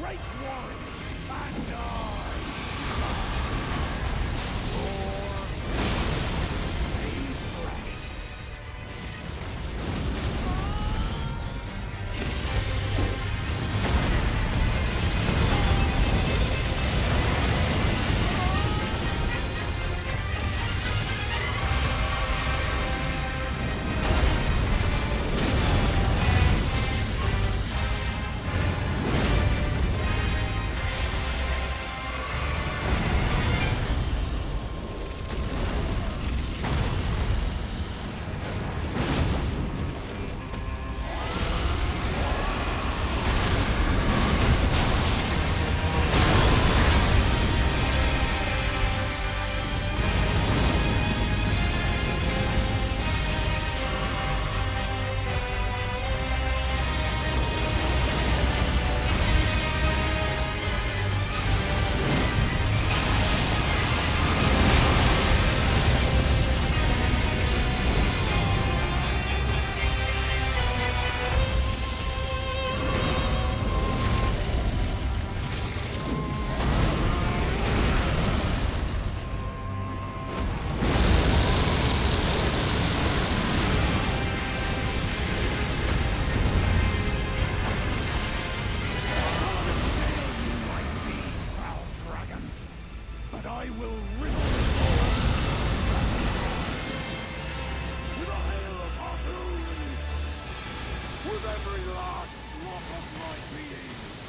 great warrior, and I. with every last drop of my being.